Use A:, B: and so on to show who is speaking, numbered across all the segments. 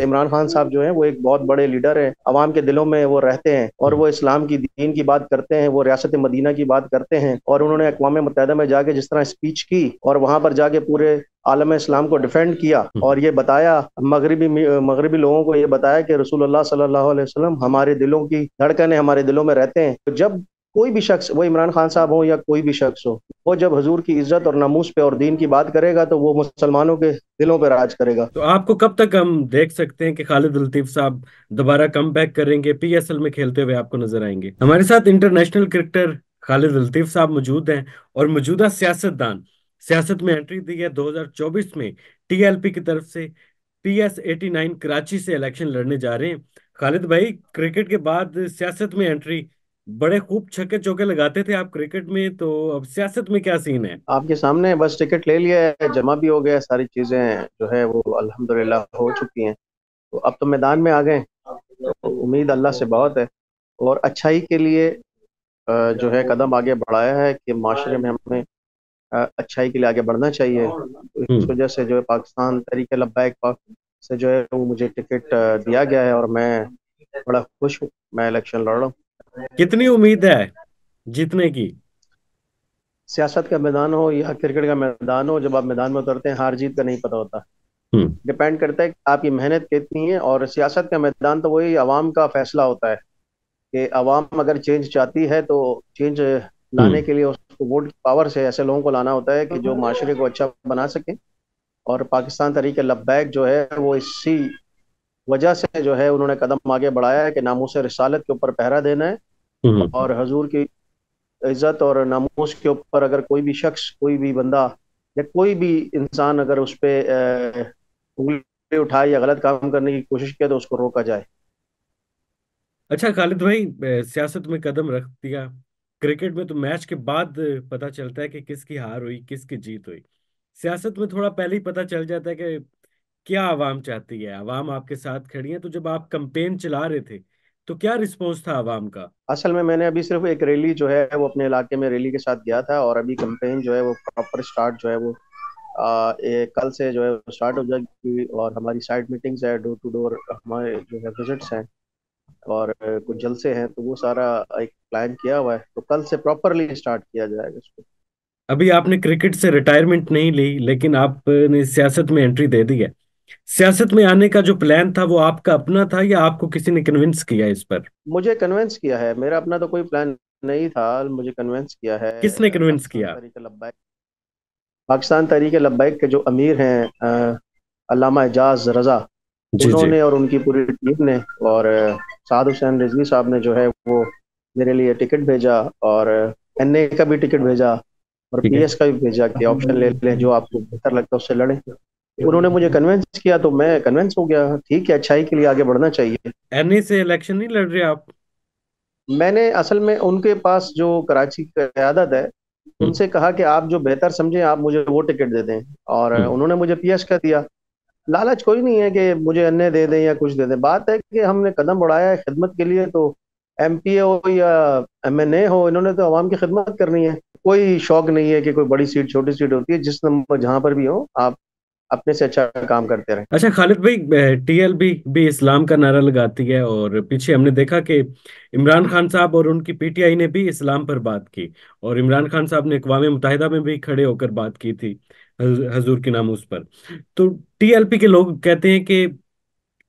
A: इमरान खान साहब जो है, वो एक बहुत बड़े लीडर हैं, अवाम के दिलों में वो रहते हैं और वो इस्लाम की दीन की बात करते हैं, वो रियासत मदीना की बात करते हैं और उन्होंने अकवा मुतहदा में जाके जिस तरह स्पीच की और वहाँ पर जाके पूरे आलम इस्लाम को डिफेंड किया। और ये बताया, मगरबी मगरबी लोगों को ये बताया कि रसूलुल्लाह सल्लल्लाहु अलैहि वसल्लम हमारे दिलों की धड़कने हमारे दिलों में रहते हैं तो जब कोई भी शख्स, वो इमरान खान साहब हो या कोई भी शख्स हो वो जब हजूर की इज़्ज़त और नमूस पे और दीन की बात करेगा तो वो मुसलमानों के दिलों पे राज करेगा।
B: तो आपको कब तक हम देख सकते हैं कि खालिद लतीफ साहब दोबारा कम बैक करेंगे पीएसएल में खेलते हुए आपको नज़र आएँगे? हमारे साथ इंटरनेशनल क्रिकेटर खालिद लतीफ साहब मौजूद हैं और मौजूदा सियासतदान, सियासत में एंट्री दी है 2024 में। टीएलपी की तरफ़ से P S eighty nine Karachi से इलेक्शन लड़ने जा रहे हैं। खालिद भाई क्रिकेट के बाद सियासत में एंट्री बड़े खूब छक्के चौके लगाते थे आप क्रिकेट में तो अब सियासत में क्या सीन है?
A: आपके सामने बस टिकट ले लिया है जमा भी हो गया सारी चीज़ें जो है वो अल्हम्दुलिल्लाह हो चुकी हैं। तो अब तो मैदान में आ गए तो उम्मीद अल्लाह से बहुत है। और अच्छाई के लिए जो है कदम आगे बढ़ाया है कि माशरे में हमें अच्छाई के लिए आगे बढ़ना चाहिए। तो इस हम्म। वजह से जो है पाकिस्तान तरीके लब्बैक पाक से जो है वो मुझे टिकट दिया गया है और मैं बड़ा खुश हूँ। मैं इलेक्शन लड़ रहा हूँ।
B: कितनी उम्मीद है जीतने की
A: सियासत का मैदान हो या क्रिकेट का मैदान हो जब आप मैदान में उतरते हैं हार जीत का नहीं पता होता डिपेंड हम्म। करता है कि आपकी मेहनत कितनी है और सियासत का मैदान तो वही आवाम का फैसला होता है कि आवाम अगर चेंज चाहती है तो चेंज लाने हम्म। के लिए उसको वोट की पावर से ऐसे लोगों को लाना होता है कि जो माशरे को अच्छा बना सके और पाकिस्तान तरीके लब्बैक जो है वो इसी वजह से जो है उन्होंने कदम आगे बढ़ाया है कि नामूस रिसालत के ऊपर पहरा देना है। हम्म। और हजूर की इज़्ज़त और नामूस के ऊपर अगर कोई भी शख्स कोई भी बंदा या कोई भी इंसान अगर उस पर उंगली उठाए या गलत काम करने की कोशिश किया तो उसको रोका जाए।
B: अच्छा खालिद भाई सियासत में कदम रख दिया। क्रिकेट में तो मैच के बाद पता चलता है कि किसकी हार हुई किसकी जीत हुई। सियासत में थोड़ा पहले ही पता चल जाता है कि क्या आवाम चाहती है? आवाम आपके साथ खड़ी है तो जब आप कंपेन चला रहे थे तो क्या रिस्पॉन्स था आवाम का?
A: असल में मैंने अभी सिर्फ़ एक रैली जो है वो अपने इलाके में रैली के साथ गया था और अभी कंपेन जो है वो प्रॉपर स्टार्ट जो है वो आ, ए, कल से जो है स्टार्ट हो जाएगी और हमारी साइड मीटिंग्स है डोर टू डोर हमारे जो है विजिट्स हैं और कुछ जलसे हैं तो वो सारा एक प्लान किया हुआ है। तो कल से प्रॉपरली स्टार्ट किया जाएगा इसको।
B: अभी आपने क्रिकेट से रिटायरमेंट नहीं ली लेकिन आपने सियासत में एंट्री दे दी है। सियासत में आने का जो प्लान था वो आपका अपना था या आपको किसी ने कन्विंस किया इस पर?
A: मुझे कन्विंस किया है। मेरा अपना तो कोई प्लान नहीं था। मुझे कन्विंस किया है
B: किसने कन्विंस किया?
A: पाकिस्तान तरीके लब्बैक। के जो अमीर हैं अल्लामा एजाज रजा उन्होंने और उनकी पूरी टीम ने और साद हुसैन रिजवी साहब ने जो है वो मेरे लिए टिकट भेजा और एनए का भी टिकट भेजा और पीएस का भी भेजा कि ऑप्शन ले लें जो आपको बेहतर लगता है उससे लड़ें। उन्होंने मुझे कन्विंस किया तो मैं कन्विंस हो गया। ठीक है अच्छाई के लिए आगे बढ़ना चाहिए।
B: एनए से इलेक्शन नहीं लड़ रहे आप?
A: मैंने असल में उनके पास जो कराची की क्यादत है हम्म। उनसे कहा कि आप जो बेहतर समझे आप मुझे वो टिकट दे दें। और हम्म। उन्होंने मुझे पीएस का दिया। लालच कोई नहीं है कि मुझे अन्य दे दें या कुछ दे दें। बात है कि हमने कदम बढ़ाया है खिदमत के लिए तो एम पी ए हो या एम एन ए हो इन्होंने तो आवाम की खिदमत करनी है। कोई शौक नहीं है कि कोई बड़ी सीट छोटी सीट होती है जिस नंबर जहाँ पर भी हो आप अपने से अच्छा काम करते रहे।
B: अच्छा खालिद भाई टीएलबी भी इस्लाम का नारा लगाती है और पीछे हमने देखा कि इमरान खान साहब और उनकी पीटीआई ने भी इस्लाम पर बात की और इमरान खान साहब ने अकवाम मुतहदा में भी खड़े होकर बात की थी हजूर के नाम उस पर। तो टीएलपी के लोग कहते हैं कि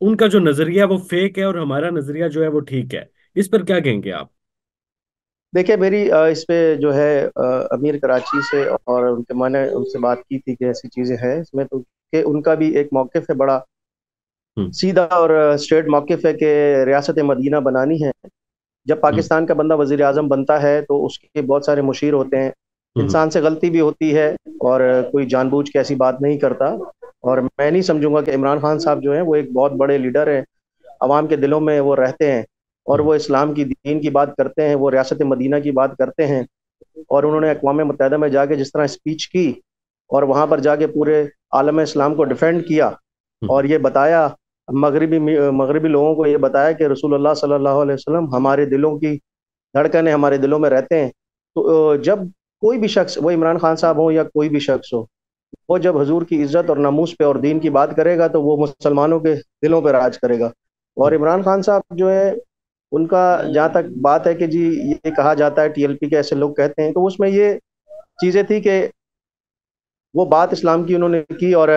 B: उनका जो नज़रिया वो फेक है और हमारा नज़रिया जो है वो ठीक है। इस पर क्या कहेंगे आप?
A: देखिए मेरी इस पे जो है अमीर कराची से और उनके मैंने उनसे बात की थी कि ऐसी चीज़ें हैं इसमें तो कि उनका भी एक मौकफ है बड़ा हम्म। सीधा और स्ट्रेट मौकफ है कि रियासत मदीना बनानी है। जब पाकिस्तान का बंदा वज़ीर आज़म बनता है तो उसके बहुत सारे मुशीर होते हैं। हम्म। इंसान से गलती भी होती है और कोई जानबूझ के ऐसी बात नहीं करता। और मैं नहीं समझूँगा कि इमरान खान साहब जो है वो एक बहुत बड़े लीडर हैं। आवाम के दिलों में वो रहते हैं। और वो इस्लाम की दीन की बात करते हैं वो रियासत मदीना की बात करते हैं और उन्होंने अकवा मुतहदा में जाके जिस तरह स्पीच की और वहाँ पर जाके पूरे आलम इस्लाम को डिफेंड किया हम्म। और ये बताया मगरबी मगरबी लोगों को ये बताया कि रसूलुल्लाह सल्लल्लाहु अलैहि वसल्लम हमारे दिलों की धड़कने हमारे दिलों में रहते हैं। तो जब कोई भी शख्स वो इमरान खान साहब हो या कोई भी शख्स हो वो जब हजूर की इज़्ज़त और नमूस पे और दीन की बात करेगा तो वो मुसलमानों के दिलों पर राज करेगा। और
B: हम्म।
A: इमरान खान साहब जो है उनका जहाँ तक बात है कि जी ये कहा जाता है टीएलपी के ऐसे लोग कहते हैं तो उसमें ये चीज़ें थी कि वो बात इस्लाम की उन्होंने की और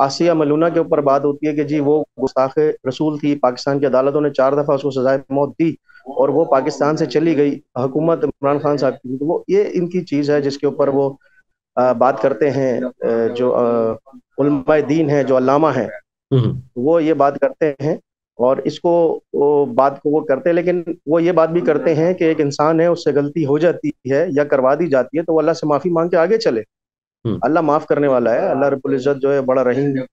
A: आसिया मलूना के ऊपर बात होती है कि जी वो गुस्ताख रसूल थी पाकिस्तान की अदालतों ने चार दफ़ा उसको सजाए मौत दी और वो पाकिस्तान से चली गई हुकूमत इमरान खान साहब की तो वो ये इनकी चीज़ है जिसके ऊपर वो आ, बात करते हैं जो उलमा दीन है जो अल्लामा है
B: हम्म।
A: वो ये बात करते हैं। और इसको बात को वो करते हैं लेकिन वो ये बात भी करते हैं कि एक इंसान है उससे गलती हो जाती है या करवा दी जाती है तो वो अल्लाह से माफ़ी मांग के आगे चले।
B: हम्म।
A: अल्लाह माफ़ करने वाला है अल्लाह रब्बुल इज़्ज़त जो है बड़ा रहीम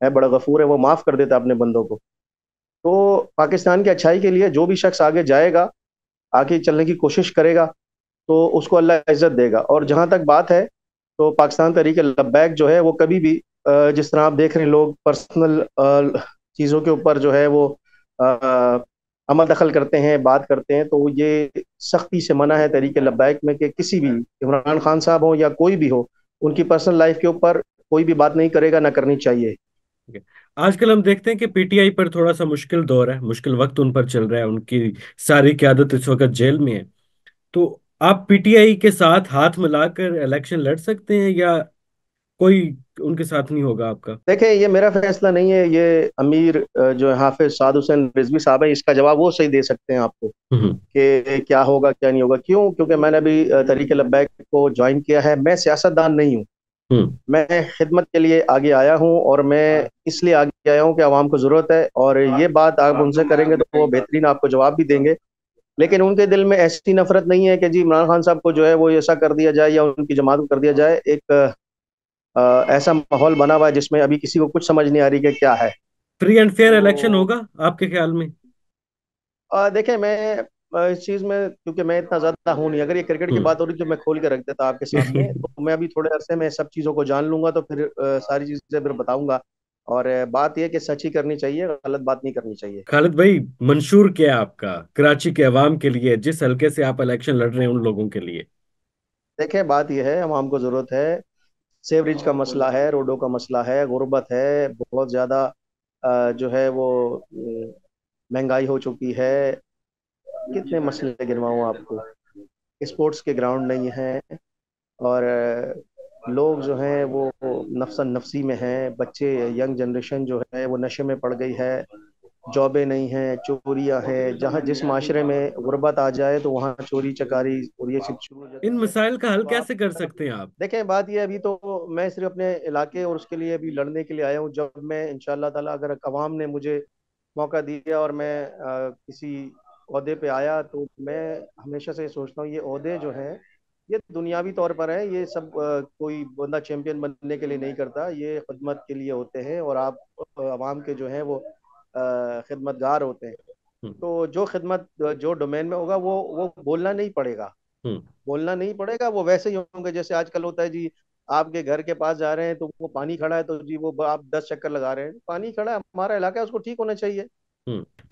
A: है बड़ा गफूर है वो माफ़ कर देता है अपने बंदों को। तो पाकिस्तान की अच्छाई के लिए जो भी शख्स आगे जाएगा आगे चलने की कोशिश करेगा तो उसको अल्लाह इज़्ज़त देगा। और जहाँ तक बात है तो पाकिस्तान तरीके लब्बैक जो है वो कभी भी जिस तरह आप देख रहे हैं लोग पर्सनल चीज़ों के ऊपर जो है वो अ, अमल दखल करते हैं बात करते हैं तो ये सख्ती से मना है तरीके लब्बैक में कि किसी भी इमरान खान साहब हो या कोई भी हो उनकी पर्सनल लाइफ के ऊपर कोई भी बात नहीं करेगा ना करनी चाहिए।
B: आजकल हम देखते हैं कि पीटीआई पर थोड़ा सा मुश्किल दौर है मुश्किल वक्त उन पर चल रहा है उनकी सारी क्यादत इस वक्त जेल में है। तो आप पीटीआई के साथ हाथ मिलाकर इलेक्शन लड़ सकते हैं या कोई उनके साथ नहीं होगा आपका?
A: देखें ये मेरा फैसला नहीं है। ये अमीर जो है हाफिज साद हुसैन रिजवी साहब है इसका जवाब वो सही दे सकते हैं आपको
B: हम्म।
A: कि क्या होगा क्या नहीं होगा। क्यों? क्योंकि मैंने अभी तरीके लब्बैक को ज्वाइन किया है। मैं सियासतदान नहीं हूँ।
B: हम्म।
A: मैं खिदमत के लिए आगे आया हूँ और मैं इसलिए आगे आया हूँ कि आवाम को ज़रूरत है और ये बात आप उनसे करेंगे तो वो बेहतरीन आपको जवाब भी देंगे। लेकिन उनके दिल में ऐसी नफरत नहीं है कि जी इमरान खान साहब को जो है वो ऐसा कर दिया जाए या उनकी जमात को कर दिया जाए। एक ऐसा माहौल बना हुआ है जिसमें अभी किसी को कुछ समझ नहीं आ रही कि क्या है।
B: फ्री एंड फेयर इलेक्शन होगा आपके ख्याल में?
A: अ, देखें मैं इस चीज़ में क्योंकि मैं इतना ज़्यादा हूँ नहीं अगर ये क्रिकेट की
B: हम्म।
A: बात हो रही तो मैं खोल के रख देता आपके सामने। तो मैं अभी थोड़े अरसे में सब चीज़ों को जान लूँगा तो फिर अ, सारी चीज़ें फिर बताऊँगा। और बात यह कि सच ही करनी चाहिए गलत बात नहीं करनी चाहिए।
B: खालिद भाई मंशूर क्या है आपका? कराची के अवाम के लिए जिस हल्के से आप इलेक्शन लड़ रहे हैं उन लोगों के लिए?
A: देखें बात यह है आवाम को ज़रूरत है सेवरेज का मसला है, रोडों का मसला है, गुर्बत है, बहुत ज़्यादा जो है वो महँगाई हो चुकी है। कितने मसले गिनवाऊँ आपको? स्पोर्ट्स के ग्राउंड नहीं है और लोग जो हैं वो नफसन नफसी में हैं। बच्चे, यंग जनरेशन जो है वो नशे में पड़ गई है। जॉबें नहीं हैं चोरियाँ हैं जहाँ जिस माशरे में गुर्बत आ जाए तो वहाँ चोरी चकारी और ये सब शुरू हो
B: इन
A: जाती
B: मसाइल का हल कैसे कर सकते हैं आप?
A: देखें बात ये अभी तो मैं सिर्फ़ अपने इलाके और उसके लिए अभी लड़ने के लिए आया हूँ। जब मैं इंशाल्लाह ताला अगर अवाम ने मुझे मौका दिया और मैं अ, किसी ओहदे पे आया तो मैं हमेशा से सोचता हूँ ये अहदे जो हैं ये दुनियावी तौर पर है ये सब अ, कोई बंदा चैंपियन बनने के लिए नहीं करता। ये खदमत के लिए होते हैं और आप आवाम के जो हैं वो खिदमतगार होते हैं।
B: हम्म।
A: तो जो खिदमत जो डोमेन में होगा वो वो बोलना नहीं पड़ेगा।
B: हम्म।
A: बोलना नहीं पड़ेगा वो वैसे ही होंगे। जैसे आजकल होता है जी आपके घर के पास जा रहे हैं तो वो पानी खड़ा है तो जी वो आप दस चक्कर लगा रहे हैं। पानी खड़ा है हमारा इलाका है उसको ठीक होना चाहिए।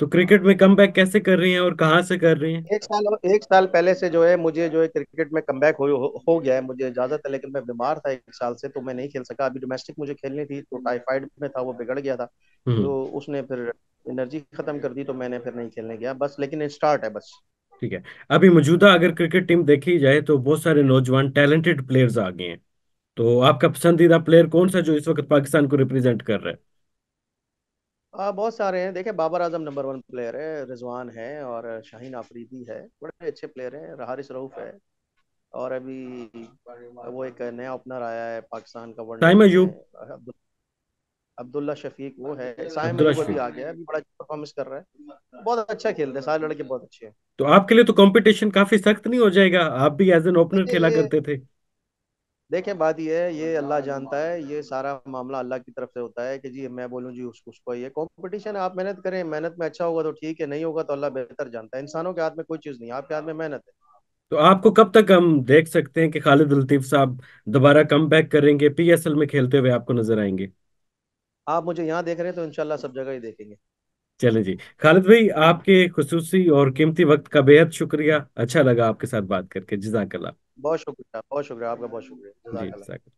B: तो क्रिकेट में कमबैक कैसे कर रही हैं और कहाँ से कर रही हैं?
A: एक साल एक साल पहले से जो है मुझे जो है क्रिकेट में कमबैक हो, हो हो गया है मुझे इजाज़त है लेकिन मैं बीमार था एक साल से तो मैं नहीं खेल सका। अभी डोमेस्टिक मुझे खेलनी थी तो टाइफाइड में था वो बिगड़ गया था।
B: हम्म।
A: तो उसने फिर एनर्जी खत्म कर दी तो मैंने फिर नहीं खेलने गया। बस लेकिन स्टार्ट है बस।
B: ठीक है। अभी मौजूदा अगर क्रिकेट टीम देखी जाए तो बहुत सारे नौजवान टैलेंटेड प्लेयर्स आ गए हैं। तो आपका पसंदीदा प्लेयर कौन सा जो इस वक्त पाकिस्तान को रिप्रेजेंट कर रहा है?
A: आ, बहुत सारे हैं। देखे Babar Azam number one player है रिजवान है और शाहीन आफरीदी है। बड़े अच्छे प्लेयर हैं हारिस रऊफ है और अभी वो एक नया ओपनर आया है पाकिस्तान का अब्दुल अब्दुल्ला शफीक वो है। साइम अयूब
B: शफीक
A: आ गया है अभी बड़ा परफॉर्मेंस कर रहा है। बहुत अच्छा खेलते हैं सारे लड़के बहुत अच्छे हैं।
B: तो आपके लिए तो कंपटीशन काफ़ी सख्त नहीं हो जाएगा? आप भी एज एन ओपनर खेला करते थे।
A: देखिए बात यह है ये अल्लाह जानता है ये सारा मामला अल्लाह की तरफ़ से होता है कि जी मैं बोलूँ जी उसको उसको ये कंपटीशन आप मेहनत करें मेहनत में अच्छा होगा तो ठीक है नहीं होगा तो अल्लाह बेहतर जानता है। इंसानों के हाथ में कोई चीज़ नहीं आपके हाथ में मेहनत है।
B: तो आपको कब तक हम देख सकते हैं कि खालिद लतीफ साहब दोबारा कम बैक करेंगे पीएसएल में खेलते हुए आपको नज़र आएँगे?
A: आप मुझे यहाँ देख रहे हैं तो इनशाला सब जगह ही देखेंगे।
B: चले जी। खालिद भाई आपके खसूसी और कीमती वक्त का बेहद शुक्रिया। अच्छा लगा आपके साथ बात करके। जजाकल्ला
A: बहुत शुक्रिया बहुत शुक्रिया आपका बहुत शुक्रिया।